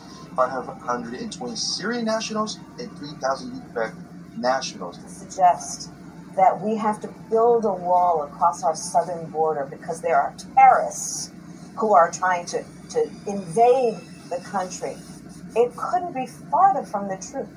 nationals, 520 Syrian nationals, and 3,000 Uzbek nationals. Suggest that we have to build a wall across our southern border because there are terrorists who are trying to, to invade the country. It couldn't be farther from the truth.